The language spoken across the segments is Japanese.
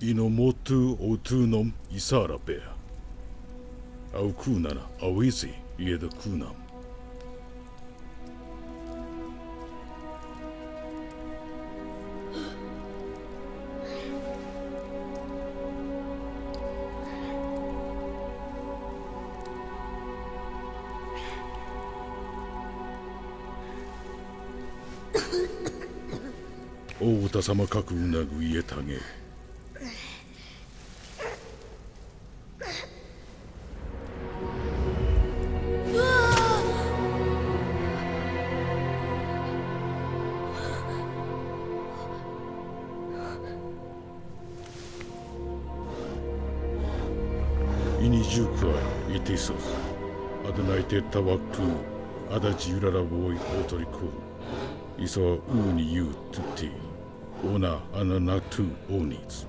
ino motu o tunum isara bea. Au kunana awisi ieda kunam. O 太様かくうてたわくあだちゆららぼういおとりこいそううにゆうとておなあななとおにつ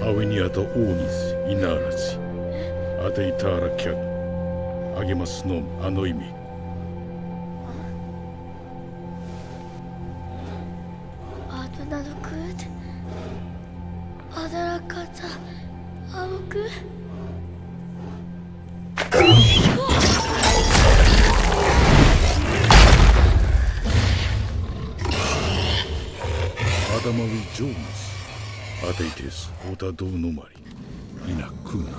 あうにあとおについならちあていたらきゃあげますのあの意味あだなのくうてあだらかジョーンズアテイテスオタドウノマリイナクーナ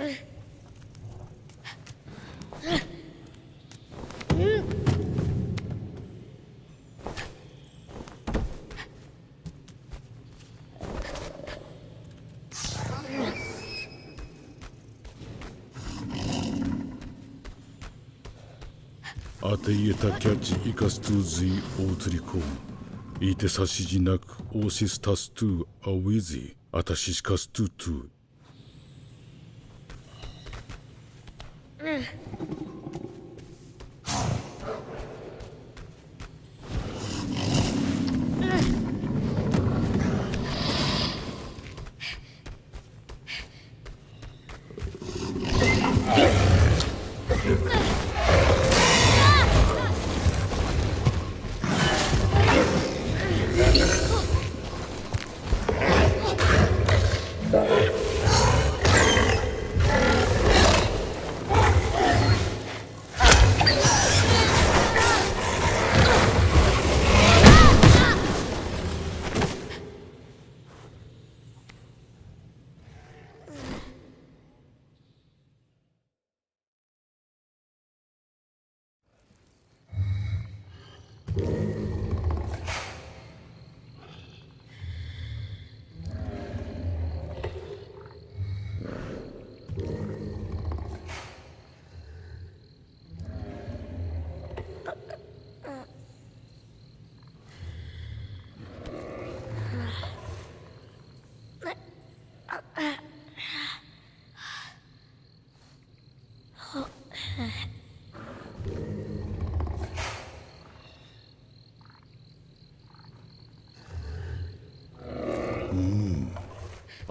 アテイエタキャッチイカストゥーズイオーツリコン。イテサシジナクオーシスタストゥアウィズイ。アタシシカストゥトゥ「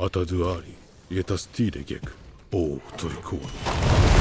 アタドゥアーリエタスティーレゲク王を取り壊す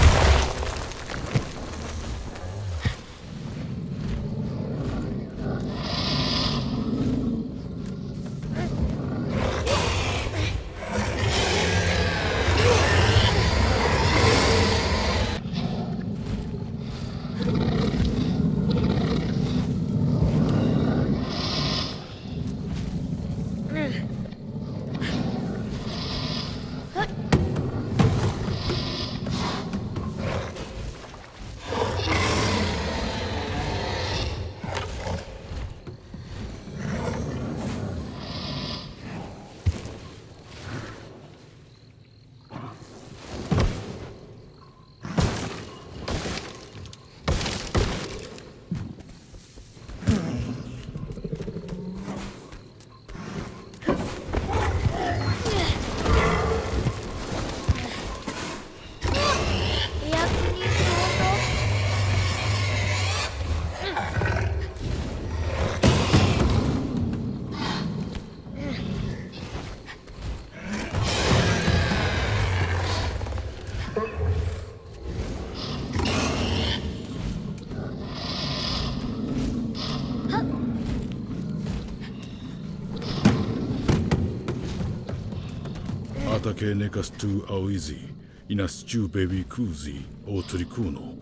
que necas tu auizi, inas tu baby cuzi, o tricuno,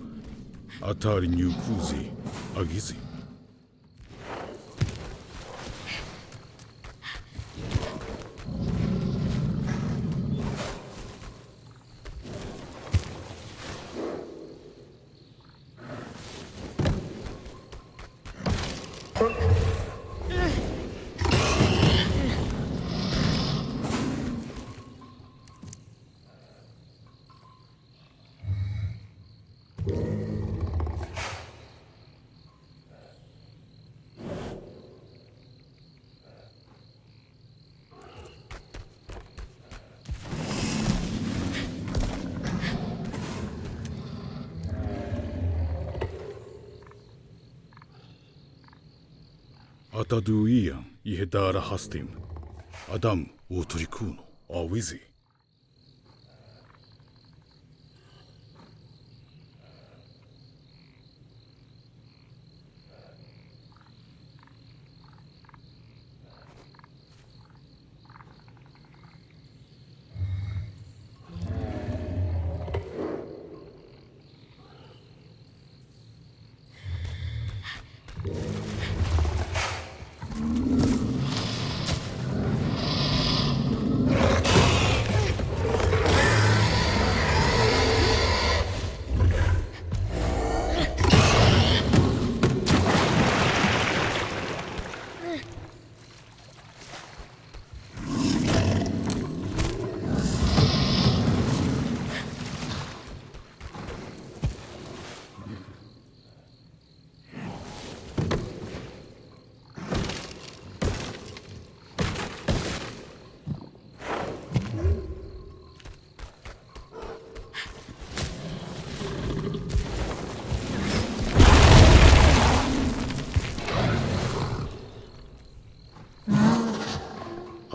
atari new cuzi, agizi. Ataduian e redara Hastem. Adam, o Tricuno, ao Izi.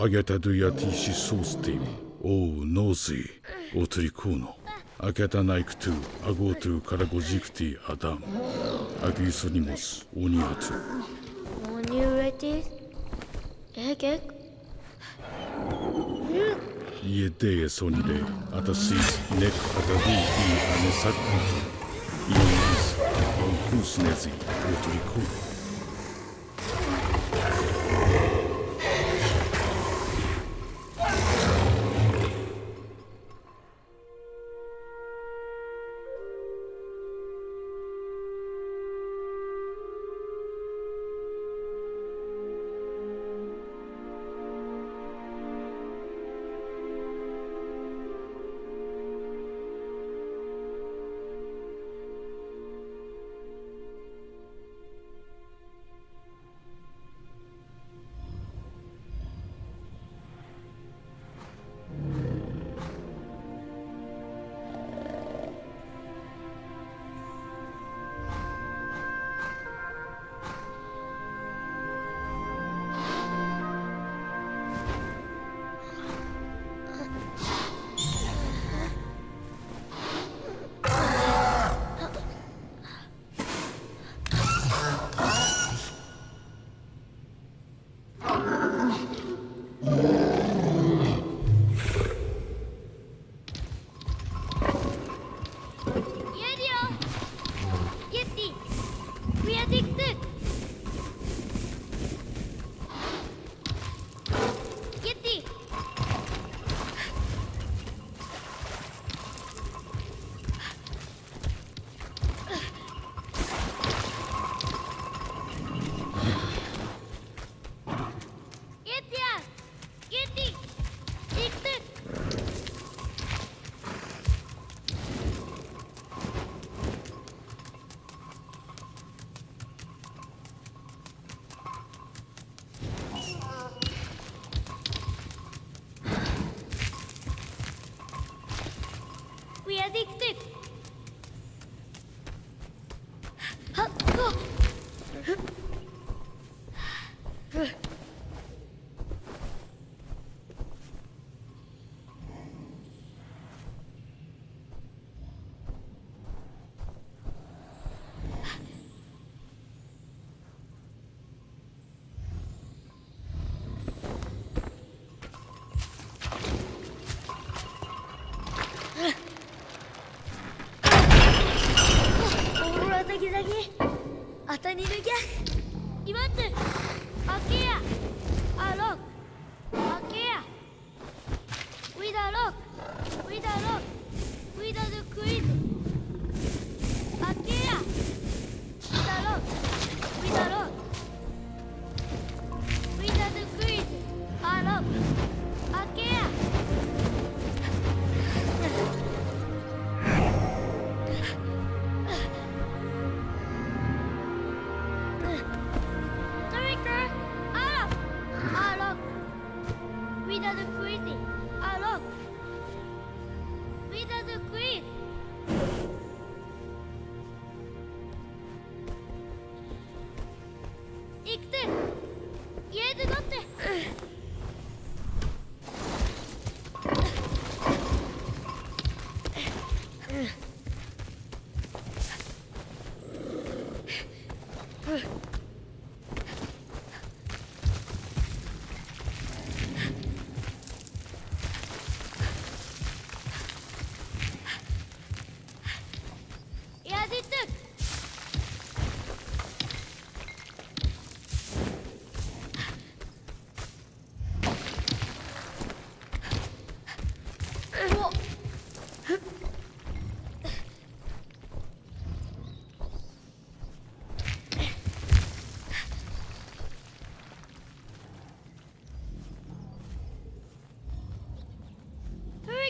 揚げたドゥヤティシソースティーおーノーゼオトリコーノ揚げたナイクトゥアゴトゥカラゴジクティアダム。アギソニモスオニアトゥオニューティエエデソニレアタシスネクアタドゥヒアネサクトゥエスアンクスネゼおとりこう。の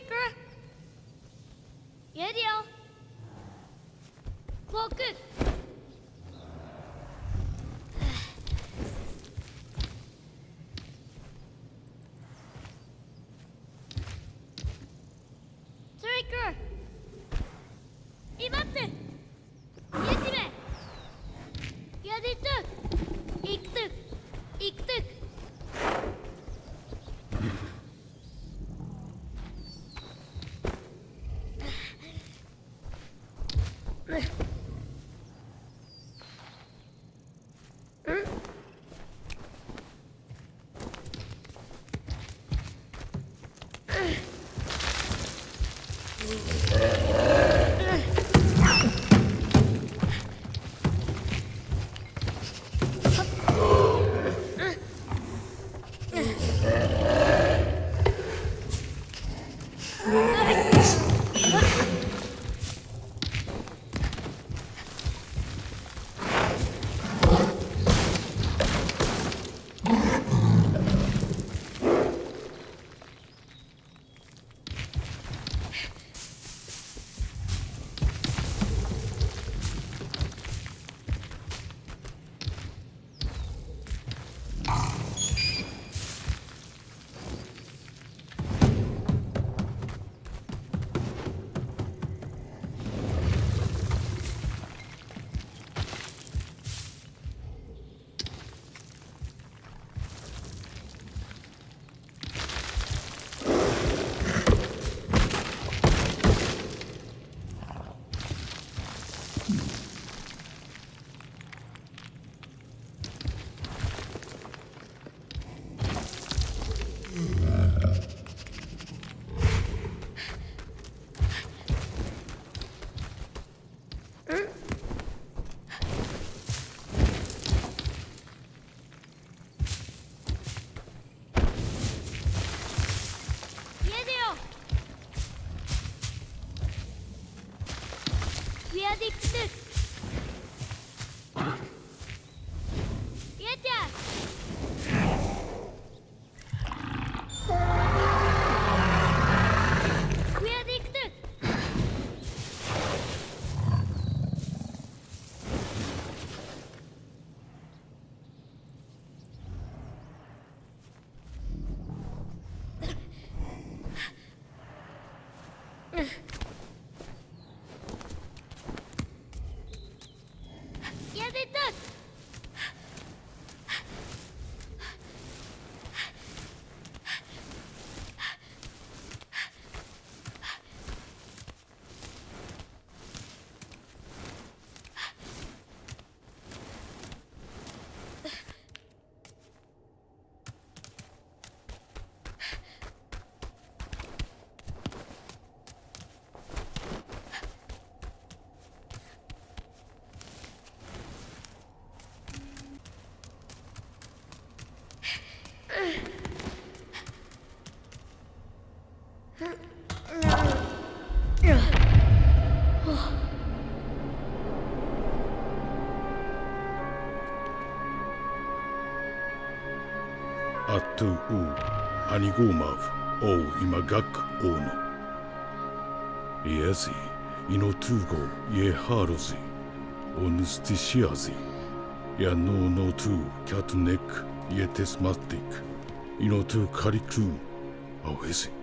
トリックや attu u anigomav o imagak ono. Iesi inotugo ye harosi onustisiasi ya no no tu catnek ye tesmatic inotu kariku awesi.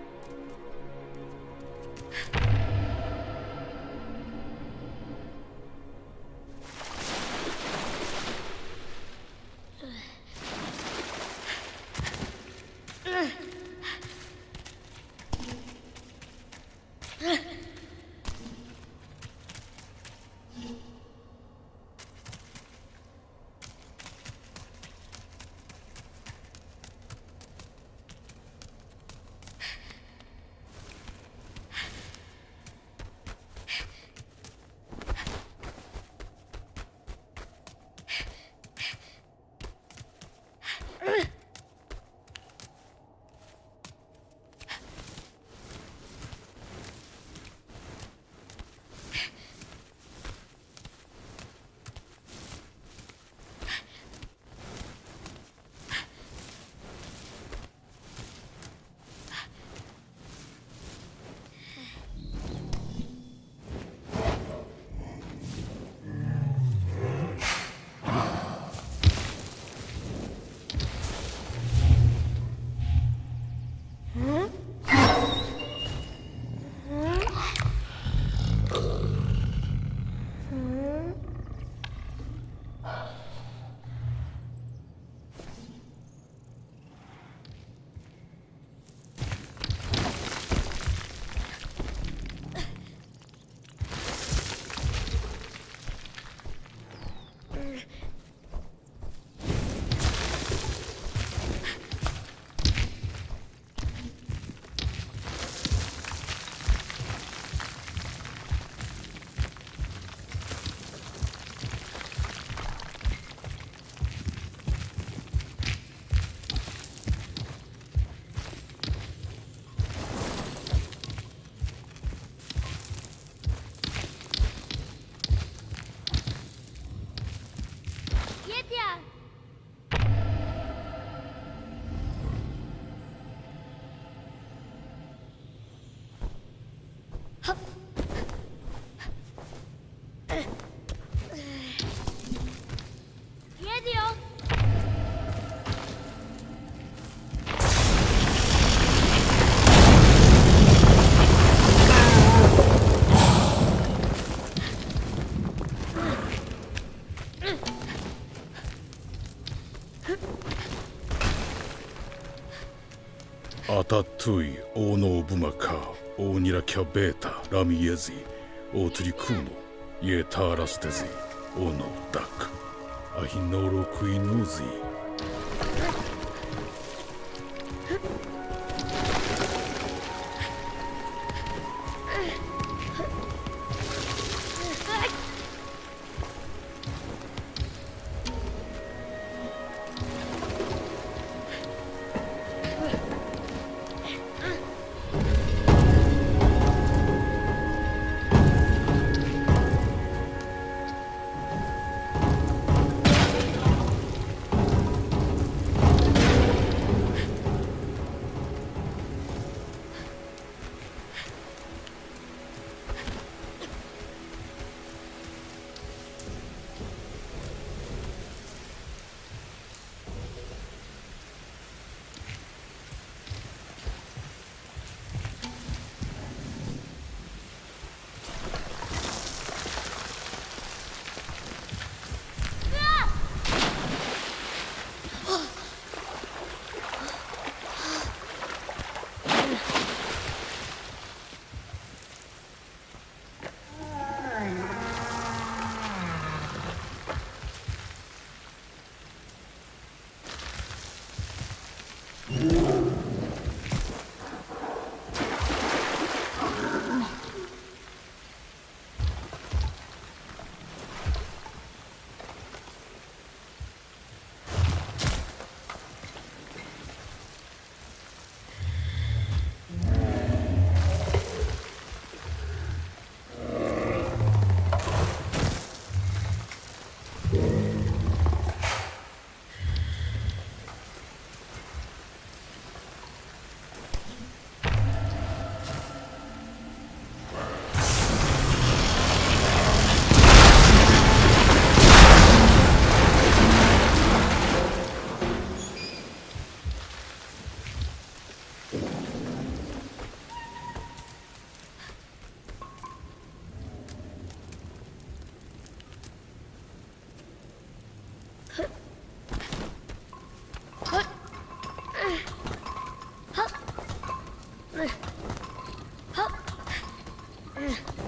トゥイ、オーノーブマカー、オーニラキャベータ、ラミエゼィ、オートリクーノ、イエターラステゼィ、オーノーダック、アヒノロクイヌーゼィ、Ugh.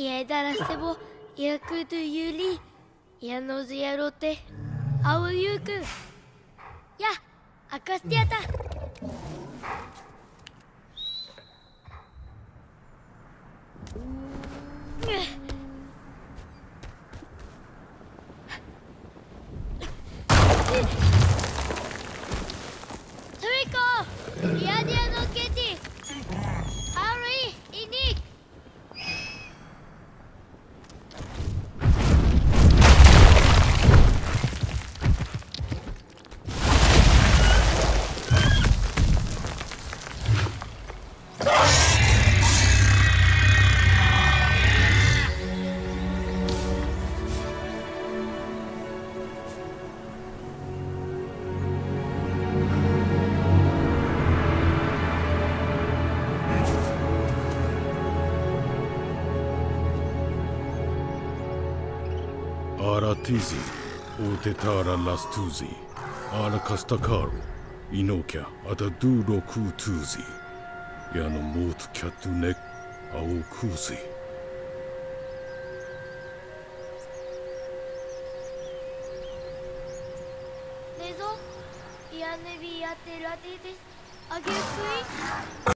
Ia dara sebo, ia kutu yuli, ia nozu yarote, awu yuku. Ya, akastiata. アラティズオテターララストゥ